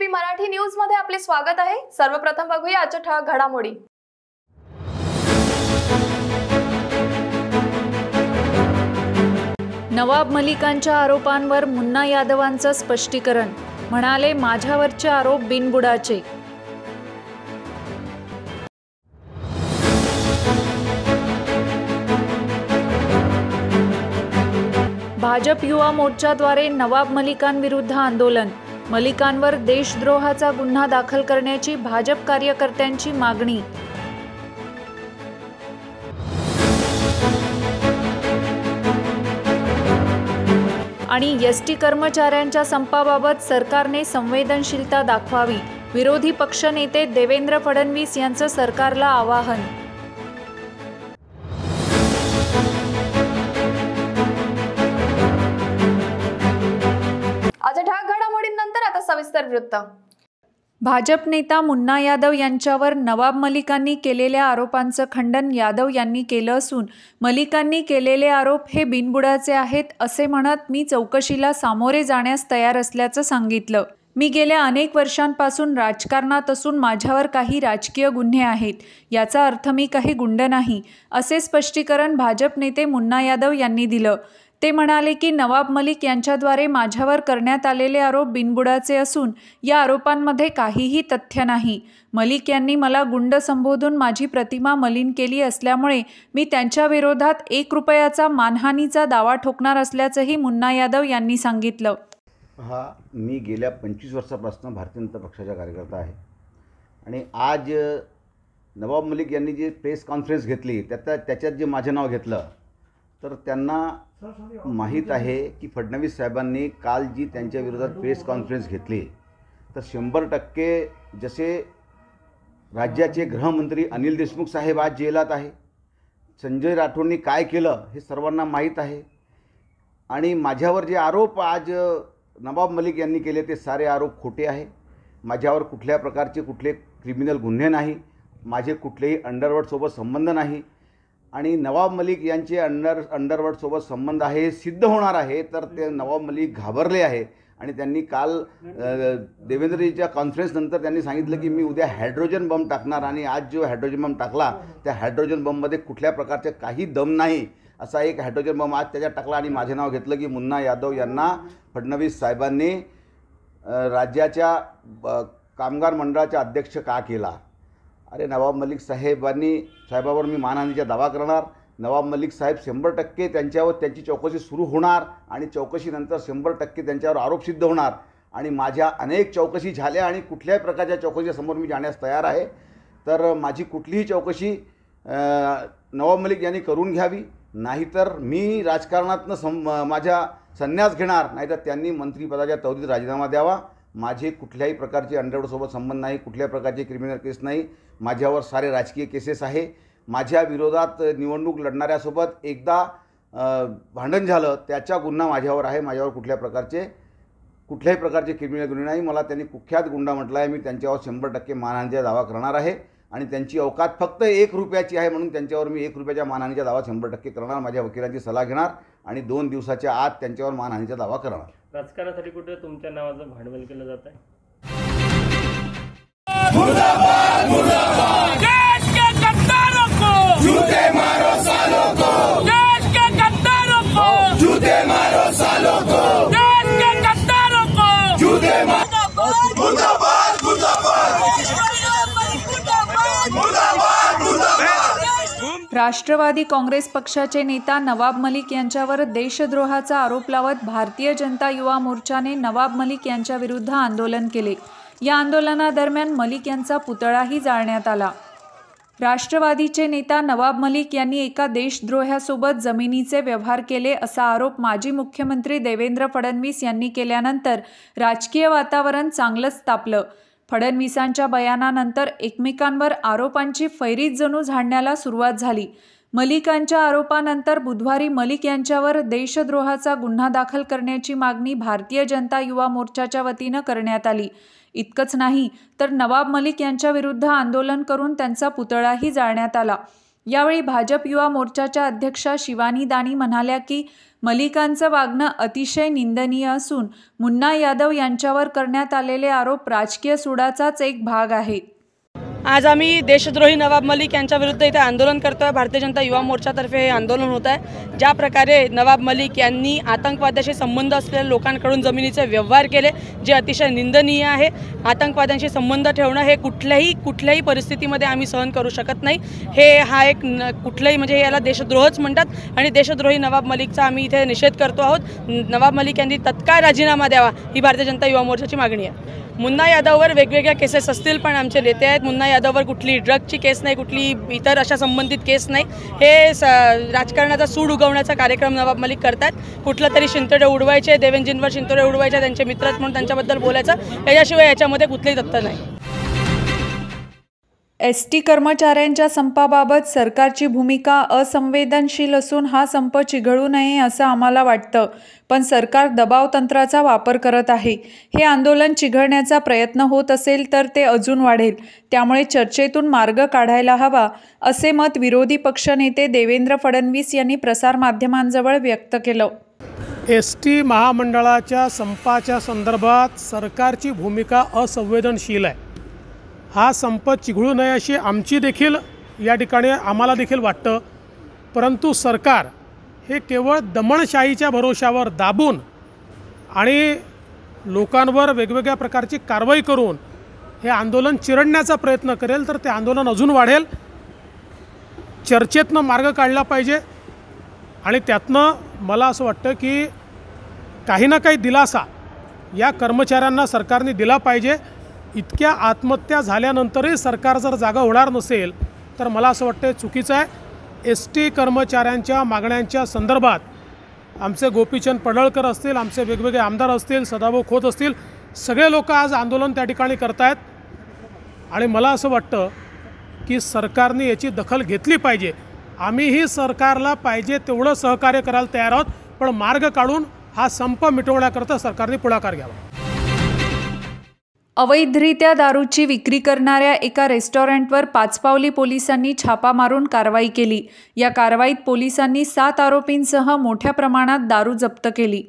ABP Marathi न्यूजमध्ये आपले स्वागत आहे. सर्वप्रथम बघूया आजच्या ठळक घडामोडी. नवाब मलिकांच्या आरोपांवर मुन्ना यादवांचं स्पष्टीकरण. म्हणाले माझ्यावरचे आरोप बिनबुडाचे. भाजप युवा मोर्चाद्वारे नवाब मलिकांविरुद्ध आंदोलन. मलिकांवर देशद्रोहाचा गुन्हा दाखल करण्याची भाजप कार्यकर्त्यांची मागणी. आणि एस टी कर्मचाऱ्यांच्या संपाबाबत सरकारने संवेदनशीलता दाखवावी. विरोधी पक्षनेते देवेंद्र फडणवीस यांचं सरकारला आवाहन. सविस्तर वृत्त. भाजप नेता मुन्ना यादव यांच्यावर नवाब मलिकांनी केलेल्या आरोपांचं खंडन यादव यांनी केलं असून मलिकांनी केलेले आरोप हे बिनबुडाचे आहेत असे म्हणत मी चौकशीला सामोरे जाण्यास तयार असल्याचं सांगितलं. मी गेल्या अनेक वर्षांपासून राजकारणात असून माझ्यावर काही राजकीय गुन्हे आहेत याचा अर्थ मी काही गुंड नाही असे स्पष्टीकरण भाजप नेते मुन्ना यादव यांनी दिलं. ते म्हणाले की नवाब मलिक यांच्याद्वारे माझ्यावर करण्यात आलेले आरोप बिनबुडाचे असून या आरोपांमध्ये काहीही तथ्य नाही. मलिक यांनी मला गुंड संबोधून माझी प्रतिमा मलिन केली असल्यामुळे मी त्यांच्या विरोधात एक रुपयाचा मानहानीचा दावा ठोकणार असल्याचंही मुन्ना यादव यांनी सांगितलं. हा मी गेल्या पंचवीस वर्षापासून भारतीय जनता पक्षाचा कार्यकर्ता आहे. आणि आज नवाब मलिक यांनी जे प्रेस कॉन्फरन्स घेतली त्यात त्याच्यात जे माझं नाव घेतलं तर त्यांना माहीत आहे की फडणवीस साहेबांनी काल जी त्यांच्या विरोधात प्रेस कॉन्फरन्स घेतली तर शंभर टक्के जसे राज्याचे गृहमंत्री अनिल देशमुख साहेब आज जेलात आहे संजय राठोडनी काय केलं हे सर्वांना माहीत आहे. आणि माझ्यावर जे आरोप आज नवाब मलिक यांनी केले ते सारे आरोप खोटे आहे. माझ्यावर कुठल्या प्रकारचे कुठले क्रिमिनल गुन्हे नाही माझे कुठलेही अंडरवर्ल्डसोबत संबंध नाही. आणि नवाब मलिक यांचे अंडर अंडरवर्ल्डसोबत संबंध आहे हे सिद्ध होणार आहे तर ते नवाब मलिक घाबरले आहे. आणि त्यांनी काल देवेंद्रजीच्या कॉन्फरन्सनंतर त्यांनी सांगितलं की मी उद्या हायड्रोजन बॉम्ब टाकणार आणि आज जो हायड्रोजन बॉम्ब टाकला त्या हायड्रोजन बॉम्बमध्ये कुठल्या प्रकारचे काही दम नाही असा एक हायड्रोजन बम आज त्याच्यात टाकला. आणि माझे नाव घेतलं की मुन्ना यादव यांना फडणवीस साहेबांनी राज्याच्या ब- कामगार मंडळाचा अध्यक्ष का केला? अरे नवाब मलिक साहेबांनी साहेबावर मी मानहानीचा दावा करणार. नवाब मलिक साहेब शंभर टक्के त्यांच्यावर त्यांची चौकशी सुरू होणार आणि चौकशीनंतर शंभर टक्के त्यांच्यावर आरोप सिद्ध होणार. आणि माझ्या अनेक चौकशी झाल्या आणि कुठल्याही प्रकारच्या चौकशीसमोर मी जाण्यास तयार आहे. तर माझी कुठलीही चौकशी नवाब मलिक यांनी करून घ्यावी. नाहीतर मी राजकारणातनं सं माझ्या संन्यास घेणार. नाहीतर त्यांनी मंत्रिपदाच्या तवदीत राजीनामा द्यावा. माझे कुठल्याही प्रकारचे अंडरवर्डसोबत संबंध नाही कुठल्याही प्रकारचे क्रिमिनल केस नाही. माझ्यावर सारे राजकीय केसेस आहे. माझ्या विरोधात निवडणूक लढणाऱ्यासोबत एकदा भांडण झालं त्याचा गुन्हा माझ्यावर आहे. माझ्यावर कुठल्या प्रकारचे कुठल्याही प्रकारचे क्रिमिनल गुन्हे नाही. मला त्यांनी कुख्यात गुंडा म्हटला आहे मी त्यांच्यावर शंभर टक्के मानहानीचा दावा करणार आहे. आणि त्यांची अवकात फक्त एक रुपयाची आहे म्हणून त्यांच्यावर मी एक रुपयाच्या मानहानीचा दावा शंभर टक्के करणार. माझ्या वकिलांची सल्ला घेणार आणि दोन दिवसाच्या आत त्यांच्यावर मानहानीचा दावा करणार. राजकारणासाठी कुठे तुमच्या नावाचं भांडवल केलं जात आहे देश के गद्दारों को जूते मारो सालों को देश के गद्दारों को जूते मारो सालों को देश के गद्दारों को जूते मारो मुर्दाबाद मुर्दाबाद मुर्दाबाद मुर्दाबाद मुर्दाबाद राष्ट्रवादी काँग्रेस पक्षाचे नेता नवाब मलिक यांच्यावर देशद्रोहाचा आरोप लावत भारतीय जनता युवा मोर्चाने नवाब मलिक यांच्या विरुद्ध आंदोलन केले. या आंदोलनादरम्यान मलिक यांचा पुतळाही जाळण्यात आला. राष्ट्रवादीचे नेता नवाब मलिक यांनी एका देशद्रोह्यासोबत जमिनीचे व्यवहार केले असा आरोप माजी मुख्यमंत्री देवेंद्र फडणवीस यांनी केल्यानंतर राजकीय वातावरण चांगलंच तापलं. फडणवीसांच्या बयानानंतर एकमेकांवर आरोपांची फैरीत जणू झाडण्याला सुरुवात झाली. मलिकांच्या आरोपानंतर बुधवारी मलिक यांच्यावर देशद्रोहाचा गुन्हा दाखल करण्याची मागणी भारतीय जनता युवा मोर्चाच्या वतीनं करण्यात आली. इतकंच नाही तर नवाब मलिक यांच्याविरुद्ध आंदोलन करून त्यांचा पुतळाही जाळण्यात आला. यावेळी भाजप युवा मोर्चाच्या अध्यक्षा शिवानी दाणी म्हणाल्या की मलिकांचं वागणं अतिशय निंदनीय असून मुन्ना यादव यांच्यावर करण्यात आलेले आरोप राजकीय सुडाचाच एक भाग आहे. आज आम्ही देशद्रोही नवाब मलिक यांच्या विरुद्ध इथे आंदोलन करतोय. भारतीय जनता युवा मोर्चातर्फे हे आंदोलन होत आहे. ज्या प्रकारे नवाब मलिक यांनी आतंकवाद्याशी संबंध असलेल्या लोकांकडून जमिनीचे व्यवहार केले जे अतिशय निंदनीय आहे. आतंकवाद्यांशी संबंध ठेवणं हे कुठल्याही कुठल्याही परिस्थितीमध्ये आम्ही सहन करू शकत नाही. हे हा एक न कुठलंही म्हणजे याला देशद्रोहच म्हणतात आणि देशद्रोही नवाब मलिकचा आम्ही इथे निषेध करतो आहोत. नवाब मलिक यांनी तत्काळ राजीनामा द्यावा ही भारतीय जनता युवा मोर्चाची मागणी आहे. मुन्ना यादववर वेगवेगळ्या केसेस असतील पण आमचे नेते आहेत. मुन्ना यादववर कुठली ड्रगची केस नाही कुठली इतर अशा संबंधित केस नाही. हे स राजकारणाचा सूड उगवण्याचा कार्यक्रम नवाब मलिक करतात कुठलं तरी शिंतोडे उडवायचे देवेंजींवर शिंतोडे उडवायचे त्यांचे मित्र म्हणून त्यांच्याबद्दल बोलायचं. याच्याशिवाय याच्यामध्ये कुठलंही तथ्य नाही. एस टी कर्मचाऱ्यांच्या संपाबाबत सरकारची भूमिका असंवेदनशील असून हा संप चिघळू नये असं आम्हाला वाटतं. पण सरकार दबाव तंत्राचा वापर करत आहे. हे आंदोलन चिघळण्याचा प्रयत्न होत असेल तर ते अजून वाढेल. त्यामुळे चर्चेतून मार्ग काढायला हवा असे मत विरोधी पक्षनेते देवेंद्र फडणवीस यांनी प्रसारमाध्यमांजवळ व्यक्त केलं. एस टी महामंडळाच्या संपाच्या संदर्भात सरकारची भूमिका असंवेदनशील आहे. हा संप चिघळू नये अशी आमची देखील या ठिकाणी आम्हाला देखील वाटतं. परंतु सरकार हे केवळ दमणशाहीच्या भरोशावर दाबून आणि लोकांवर वेगवेगळ्या प्रकारची कारवाई करून हे आंदोलन चिरडण्याचा प्रयत्न करेल तर ते आंदोलन अजून वाढेल. चर्चेतनं मार्ग काढला पाहिजे आणि त्यातनं मला असं वाटतं की काही ना काही दिलासा या कर्मचाऱ्यांना सरकारने दिला पाहिजे. इतक्या आत्महत्या झाल्यानंतरही सरकार जर जागा होणार नसेल तर मला असं वाटतं चुकीचं आहे. एस टी कर्मचाऱ्यांच्या मागण्यांच्या संदर्भात आमचे गोपीचंद पडळकर असतील आमचे वेगवेगळे आमदार असतील सदाभाऊ खोत असतील सगळे लोक आज आंदोलन त्या ठिकाणी करतायत. आणि मला असं वाटतं की सरकारने याची दखल घेतली पाहिजे. आम्हीही सरकारला पाहिजे तेवढं सहकार्य करायला तयार आहोत पण मार्ग काढून हा संप मिटवण्याकरता सरकारने पुढाकार घ्यावा. अवैधरित्या दारूची विक्री करणाऱ्या एका रेस्टॉरंटवर पाचपावली पोलिसांनी छापा मारून कारवाई केली. या कारवाईत पोलिसांनी सात आरोपींसह मोठ्या प्रमाणात दारू जप्त केली.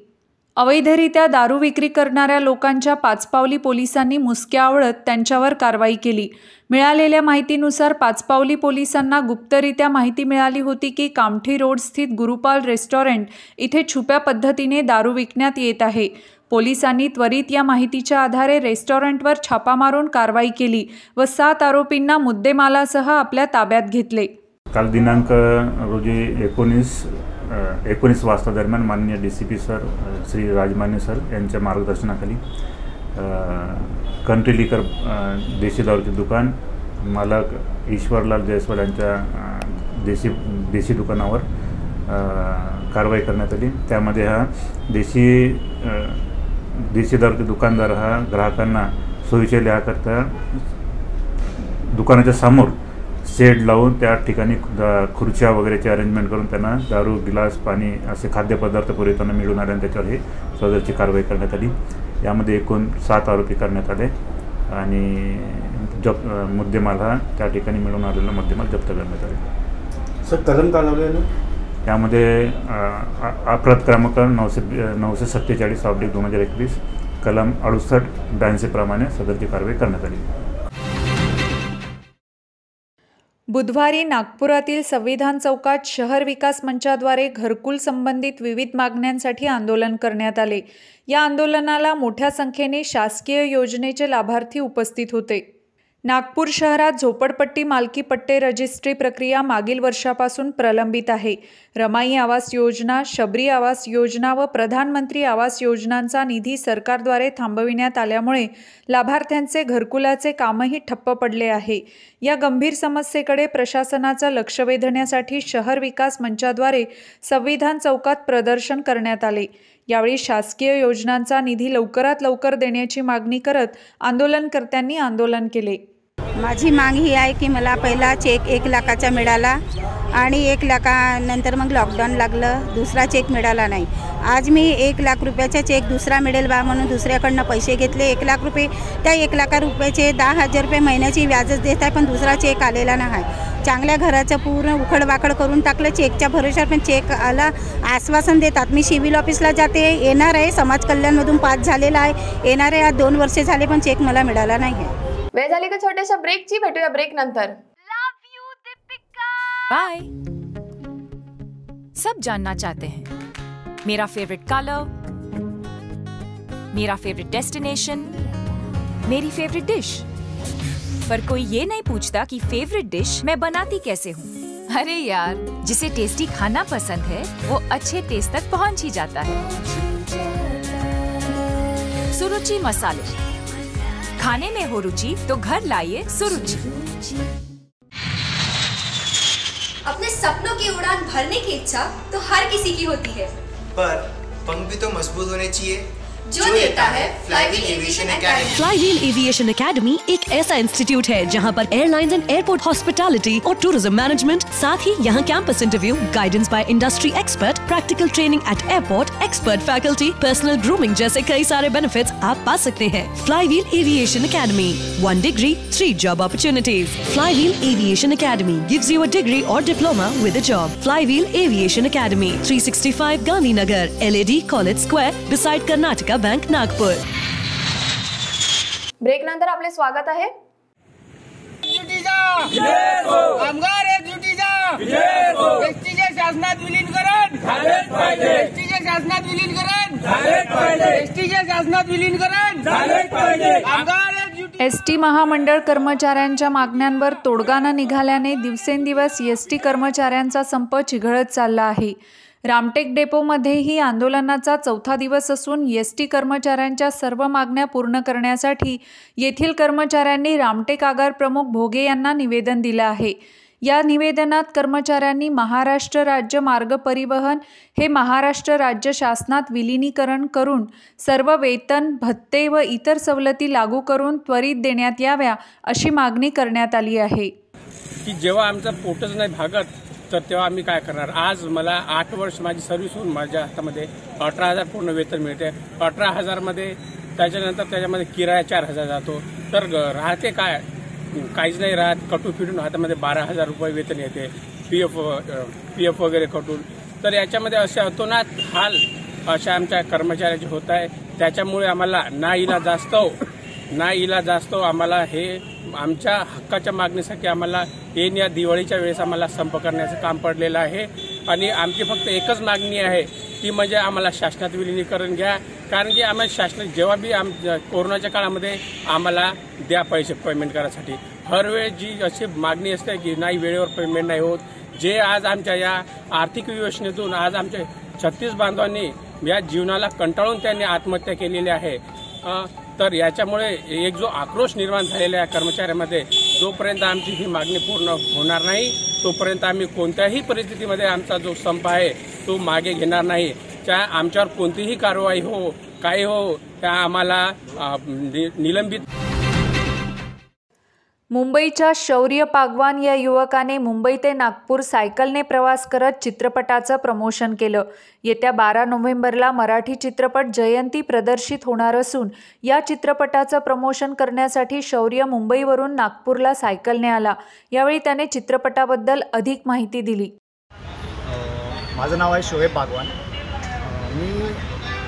अवैधरित्या दारू विक्री करणाऱ्या लोकांच्या पाचपावली पोलिसांनी मुसक्या आवळत त्यांच्यावर कारवाई केली. मिळालेल्या माहितीनुसार पाचपावली पोलिसांना गुप्तरित्या माहिती मिळाली होती की कामठी रोड स्थित गुरुपाल रेस्टॉरंट इथे छुप्या पद्धतीने दारू विकण्यात येत आहे. पोलिसांनी त्वरित या माहितीच्या आधारे रेस्टॉरंटवर छापा मारून कारवाई केली व सात आरोपींना मुद्देमालासह आपल्या ताब्यात घेतले. काल दिनांक रोजी एकोणीस एकोणीस वाजता दरम्यान माननीय D C P sir Shri राजमान्य sir यांच्या मार्गदर्शनाखाली कंट्री लिकर देशी दारूचे दुकान मालक ईश्वरलाल जयस्वाल यांच्या देशी देशी दुकानावर कारवाई करण्यात आली. त्यामध्ये हा देशी अ, देशी दारूचे दुकानदार हा ग्राहकांना सोयीच्या लिहाकरता दुकानाच्या समोर शेड लावून त्या ठिकाणी द- खुर्च्या वगैरेचे अरेंजमेंट करून त्यांना दारू गिलास पाणी असे खाद्यपदार्थ पुरवताना मिळून आले आणि त्याच्यावर हे सदरची कारवाई करण्यात आली. यामध्ये एकूण सात आरोपी करण्यात आले आणि जप मुद्देमाल हा त्या ठिकाणी मिळून आलेला मुद्देमाल जप्त करण्यात आले. सर कलम का त्यामध्ये यामध्ये अपराध क्रमांक नऊशे नऊशे सत्तेचाळीस ऑब्लिक दोन हजार एकवीस कलम अडुसष्ट ब्याऐंशीप्रमाणे सदरची कारवाई करण्यात आली. बुधवारी नागपुरातील संविधान चौकात शहर विकास मंचाद्वारे घरकुल संबंधित विविध मागण्यांसाठी आंदोलन करण्यात आले. या आंदोलनाला मोठ्या संख्येने शासकीय योजनेचे लाभार्थी उपस्थित होते. नागपूर शहरात झोपडपट्टी मालकी पट्टे रजिस्ट्री प्रक्रिया मागील वर्षापासून प्रलंबित आहे. रमाई आवास योजना शबरी आवास योजना व प्रधानमंत्री आवास योजनांचा निधी सरकारद्वारे थांबविण्यात आल्यामुळे लाभार्थ्यांचे घरकुलाचे कामही ठप्प पडले आहे. या गंभीर समस्येकडे प्रशासनाचं लक्ष वेधण्यासाठी शहर विकास मंचाद्वारे संविधान चौकात प्रदर्शन करण्यात आले. यावेळी शासकीय योजनांचा निधी लवकरात लवकर देण्याची मागणी करत आंदोलनकर्त्यांनी आंदोलन केले. माझी माग ही आहे की मला पहिला चेक एक लाखाचा मिळाला आणि एक लाखानंतर मग लॉकडाऊन लागलं दुसरा चेक मिळाला नाही. आज मी एक लाख रुपयाचा चेक दुसरा मिळेल बा म्हणून दुसऱ्याकडनं पैसे घेतले. एक लाख रुपये त्या एक लाखा रुपयाचे दहा हजार रुपये महिन्याची व्याजच देत आहे पण दुसरा चेक आलेला नाही. चांगल्या घराचं पूर्ण उखडवाखड करून टाकलं चेकच्या भरोशावर पण चेक आला आश्वासन देतात. मी सिव्हिल ऑफिसला जाते येणार आहे. समाज कल्याणमधून पास झालेला आहे. येणार आहे आज दोन वर्षे झाले पण चेक मला मिळाला नाही आहे वेळ झाली का छोट्याशा ब्रेकची भेटूया ब्रेक नंतर। बाय सब जानना चाहते हैं। मेरा फेवरेट कलर मेरा फेवरेट डेस्टिनेशन मेरी फेवरेट डिश पर कोई ये नहीं पूछता कि फेवरेट डिश मैं बनाती कैसे हूँ। अरे यार जिसे टेस्टी खाना पसंद है वो अच्छे टेस्ट तक पहुँच ही जाता है। सुरुचि मसाले। खाने में हो रुचि तो घर लाइए सुरुचि। अपने सपनों की उड़ान भरने की इच्छा तो हर किसी की होती है। पर पंख भी तो मज़बूत होने चाहिए। जो देता है Flywheel aviation academy Flywheel aviation academy एक ऐसा इंस्टीट्यूट है जहाँ पर एयरलाइंस एंड एयरपोर्ट हॉस्पिटैलिटी और टूरिज़्म मैनेजमेंट साथ ही यहाँ campus interview guidance by industry expert practical training at airport expert faculty personal grooming जैसे कई सारे बेनिफिट्स आप पा सकते हैं। Flywheel aviation academy one degree three job opportunities Flywheel aviation academy gives you a degree और diploma with a job Flywheel aviation academy 365 Gandhinagar LAD college square beside Karnataka bank Nagpur break नंतर आपले स्वागत आहे कामगार एकजुटीचा शासनात विलीनीकरण झालेच पाहिजे. एसटीचे शासनात विलीनीकरण झालेच पाहिजे. एसटीचे शासनात विलीनीकरण झालेच पाहिजे. कामगार एकजुटी एस टी महामंडळ कर्मचाऱ्यांच्या मागण्यांवर तोडगा न निघाल्याने दिवसेंदिवस एस टी कर्मचाऱ्यांचा संप चिघळत चालला आहे. रामटेक डेपोमध्येही आंदोलनाचा चौथा दिवस असून एस टी कर्मचाऱ्यांच्या सर्व मागण्या पूर्ण करण्यासाठी येथील कर्मचाऱ्यांनी रामटेक आगार प्रमुख भोगे यांना निवेदन दिलं आहे. या निवेदनात कर्मचाऱ्यांनी महाराष्ट्र राज्य मार्ग परिवहन हे महाराष्ट्र राज्य शासनात विलिनीकरण करून सर्व वेतन भत्ते व इतर सवलती लागू करून त्वरित देण्यात याव्या अशी मागणी करण्यात आली आहे. की जेव्हा आमचं पोटच नाही भागत तर तेव्हा आम्ही काय करणार? आज मला आठ वर्ष माझी सर्व्हिस होऊन माझ्या हातामध्ये अठरा हजार पूर्ण वेतन मिळते. अठरा हजारमध्ये त्याच्यानंतर त्याच्यामध्ये किराया चार हजार जातो. तर राहते काय? काहीच नाही राहत. कटू फिरून हातामध्ये बारा हजार रुपये वेतन येते. पी एफ पी एफ वगैरे कटून. तर याच्यामध्ये असे अतोनात हाल अशा आमच्या कर्मचाऱ्याचे होत आहे. त्याच्यामुळे आम्हाला ना इला जास्त ना इला जास्त आम्हाला हे आमच्या हक्काच्या मागणीसाठी आम्हाला येण या दिवाळीच्या वेळेस आम्हाला संप करण्याचं काम पडलेलं आहे. आणि आमची फक्त एकच मागणी आहे ती म्हणजे आम्हाला शासनात विलिनीकरण घ्या. कारण की आम्हाला शासन जेव्हा बी आम कोरोनाच्या काळामध्ये आम्हाला द्या पैसे पेमेंट करायसाठी. हर जी अशी मागणी असते की नाही वेळेवर पेमेंट नाही होत. जे आज आमच्या या आर्थिक योजनेतून आज आमच्या छत्तीस बांधवांनी या जीवनाला कंटाळून त्यांनी आत्महत्या केलेली आहे. तर याच्यामुळे एक जो आक्रोश निर्माण झालेला आहे कर्मचाऱ्यांमध्ये जोपर्यंत आमची ही मागणी पूर्ण होणार नाही तोपर्यंत आम्ही कोणत्याही परिस्थितीमध्ये आमचा जो संप आहे तो मागे घेणार नाही. त्या आमच्यावर कोणतीही कारवाई हो काही हो त्या आम्हाला नि- निलंबित मुंबईच्या शौर्य पागवान या युवकाने मुंबई ते नागपूर सायकलने प्रवास करत चित्रपटाचं प्रमोशन केलं. येत्या बारा नोव्हेंबरला मराठी चित्रपट जयंती प्रदर्शित होणार असून या चित्रपटाचं प्रमोशन करण्यासाठी शौर्य मुंबईवरून नागपूरला सायकलने आला. यावेळी त्याने चित्रपटाबद्दल अधिक माहिती दिली. माझं नाव आहे शोएब पागवान. मी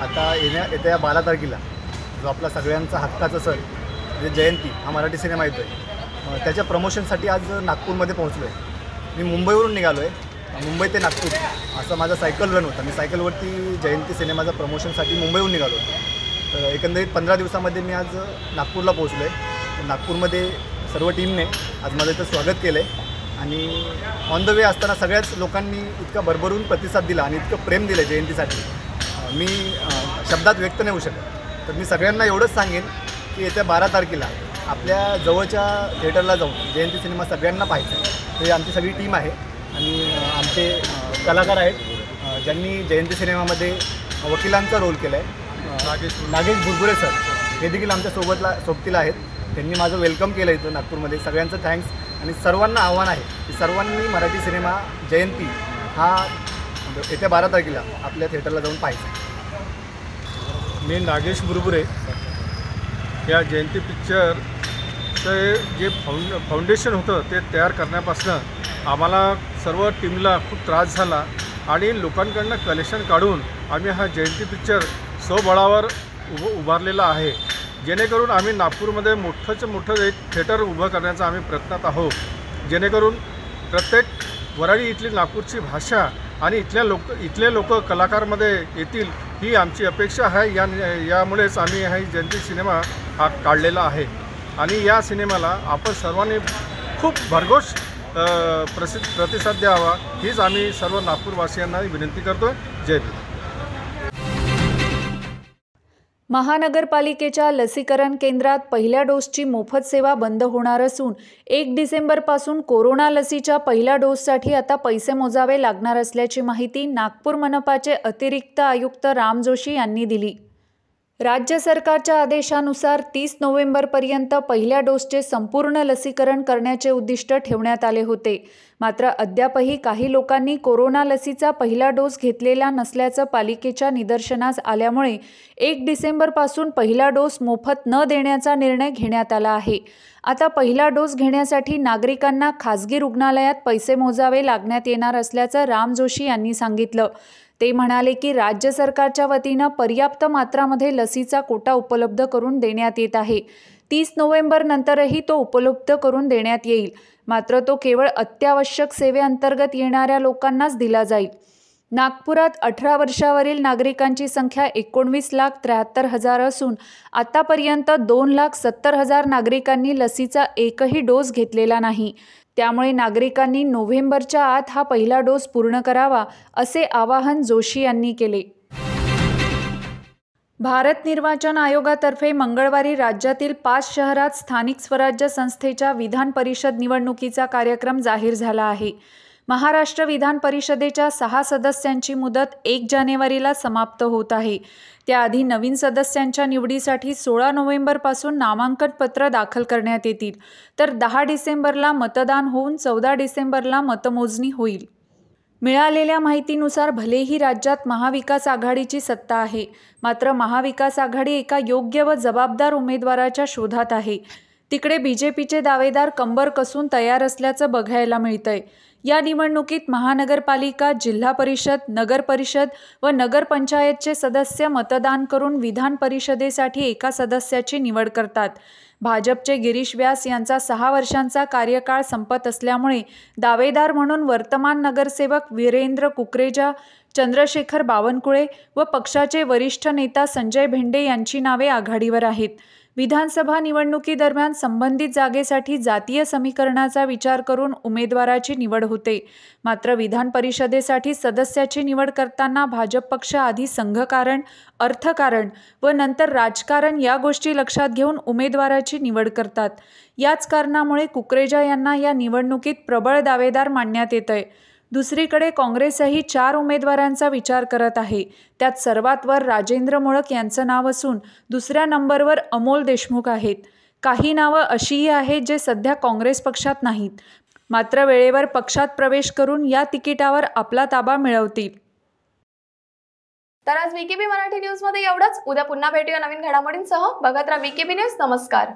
आता येण्या येत्या बारा तारखेला जो आपला सगळ्यांचा हक्काचा सण म्हणजे जयंती हा मराठी सिनेमा येतो आहे त्याच्या प्रमोशनसाठी आज नागपूरमध्ये पोहोचलो आहे मी मुंबईवरून निघालो आहे मुंबई ते नागपूर. असा माझा सायकल रन होता. मी सायकलवरती जयंती सिनेमाचा प्रमोशनसाठी मुंबईहून निघालो होतो तर एकंदरीत पंधरा दिवसामध्ये मी आज नागपूरला पोहोचलो आहे नागपूरमध्ये सर्व टीमने आज माझं इथं स्वागत केलं आहे आणि ऑन द वे असताना सगळ्याच लोकांनी इतका भरभरून प्रतिसाद दिला आणि इतकं प्रेम दिलं जयंतीसाठी. मी शब्दात व्यक्त नाही होऊ शकत. तर मी सगळ्यांना एवढंच सांगेन की येत्या बारा तारखेला आपल्या जवळच्या थिएटरला जाऊन जयंती सिनेमा सगळ्यांना पाहायचा आहे. ही आमची सगळी टीम आहे आणि आमचे कलाकार आहेत. ज्यांनी जयंती सिनेमामध्ये वकिलांचा रोल केला आहे नागेश नागेश बुरबुरे सर हे देखील आमच्या सोबतला सोबतीला आहेत. त्यांनी माझं वेलकम केलं इथं नागपूरमध्ये. सगळ्यांचं थँक्स आणि सर्वांना आव्हान आहे की सर्वांनी मराठी सिनेमा जयंती हा येत्या बारा तारखेला आपल्या थिएटरला जाऊन पाहायचा मी नागेश बुरबुरे या जयंती तर जे फाउंड फाउंडेशन होतं ते तयार करण्यापासनं आम्हाला सर्व टीमला खूप त्रास झाला आणि लोकांकडनं कलेक्शन काढून आम्ही हा जयंती पिक्चर स्वबळावर उभ उभारलेला आहे. जेणेकरून आम्ही नागपूरमध्ये मोठंचं मोठं एक थिएटर उभं करण्याचा आम्ही प्रयत्नात आहोत. जेणेकरून प्रत्येक वराडी इथली नागपूरची भाषा आणि इथल्या लोक इथले लोक कलाकारमध्ये येतील ही आमची अपेक्षा आहे. या यामुळेच आम्ही हा जयंती सिनेमा हा काढलेला आहे. आणि या सिनेमाला आपण सर्वांनी खूप भरघोष प्रसि प्रसिद्ध प्रतिसाद द्यावा हीच आम्ही सर्व नागपूरवासियांना विनंती करतो जय भीम. महानगरपालिकेच्या लसीकरण केंद्रात पहिल्या डोसची मोफत सेवा बंद होणार असून एक डिसेंबरपासून कोरोना लसीच्या पहिल्या डोससाठी आता पैसे मोजावे लागणार असल्याची माहिती नागपूर मनपाचे अतिरिक्त आयुक्त राम जोशी यांनी दिली. राज्य सरकारच्या आदेशानुसार तीस नोव्हेंबरपर्यंत पहिल्या डोसचे संपूर्ण लसीकरण करण्याचे उद्दिष्ट ठेवण्यात आले होते. मात्र अद्यापही काही लोकांनी कोरोना लसीचा पहिला डोस घेतलेला नसल्याचं पालिकेच्या निदर्शनास आल्यामुळे एक डिसेंबरपासून पहिला डोस मोफत न देण्याचा निर्णय घेण्यात आला आहे. आता पहिला डोस घेण्यासाठी नागरिकांना खासगी रुग्णालयात पैसे मोजावे लागण्यात येणार असल्याचं राम जोशी यांनी सांगितलं. ते म्हणाले की राज्य सरकारच्या वतीनं पर्याप्त मात्रामध्ये लसीचा कोटा उपलब्ध करून देण्यात येत आहे. तीस नोव्हेंबर नंतरही तो उपलब्ध करून देण्यात येईल. मात्र तो केवळ अत्यावश्यक सेवेअंतर्गत येणाऱ्या लोकांनाच दिला जाईल. नागपुरात अठरा वर्षावरील नागरिकांची संख्या एकोणवीस लाख त्र्याहत्तर हजार असून आतापर्यंत दोन लाख सत्तर हजार नागरिकांनी लसीचा एकही डोस घेतलेला नाही. त्यामुळे नागरिकांनी नोव्हेंबरच्या आत हा पहिला डोस पूर्ण करावा असे आवाहन जोशी यांनी केले. भारत निर्वाचन आयोगातर्फे मंगळवारी राज्यातील पाच शहरात स्थानिक स्वराज्य संस्थेच्या विधान परिषद निवडणुकीचा कार्यक्रम जाहीर झाला आहे. महाराष्ट्र विधान परिषदेच्या सहा सदस्यांची मुदत एक जानेवारीला समाप्त होत आहे. त्याआधी नवीन सदस्यांच्या निवडीसाठी सोळा नोव्हेंबरपासून नामांकन पत्र दाखल करण्यात येतील. तर दहा डिसेंबरला मतदान होऊन चौदा डिसेंबरला मतमोजणी होईल. मिळालेल्या माहितीनुसार भलेही राज्यात महाविकास आघाडीची सत्ता आहे मात्र महाविकास आघाडी एका योग्य व जबाबदार उमेदवाराच्या शोधात आहे. तिकडे बी जे पीचे दावेदार कंबर कसून तयार असल्याचं बघायला मिळतंय. या निवडणुकीत महानगरपालिका जिल्हा परिषद नगर परिषद व नगरपंचायतचे सदस्य मतदान करून विधान परिषदेसाठी एका सदस्याची निवड करतात. भाजपचे गिरीश व्यास यांचा सहा वर्षांचा कार्यकाळ संपत असल्यामुळे दावेदार म्हणून वर्तमान नगरसेवक वीरेंद्र कुकरेजा चंद्रशेखर बावनकुळे व पक्षाचे वरिष्ठ नेता संजय भेंडे यांची नावे आघाडीवर आहेत. विधानसभा निवडणुकीदरम्यान संबंधित जागेसाठी जातीय समीकरणाचा विचार करून उमेदवाराची निवड होते. मात्र विधान परिषदेसाठी सदस्याची निवड करताना भाजप पक्ष आधी संघकारण अर्थकारण व नंतर राजकारण या गोष्टी लक्षात घेऊन उमेदवाराची निवड करतात. याच कारणामुळे कुकरेजा यांना या निवडणुकीत प्रबळ दावेदार मानण्यात आहे दुसरीकडे काँग्रेसही चार उमेदवारांचा विचार करत आहे. त्यात सर्वात वर राजेंद्र मोळक यांचं नाव असून दुसऱ्या नंबरवर अमोल देशमुख आहेत. काही नावं अशीही आहेत जे सध्या काँग्रेस पक्षात नाहीत. मात्र वेळेवर पक्षात प्रवेश करून या तिकिटावर आपला ताबा मिळवतील. तर आज विकेबी मराठी न्यूजमध्ये एवढंच. उद्या पुन्हा भेटूया नवीन घडामोडींसह. बघत राहा विकेबी न्यूज नमस्कार.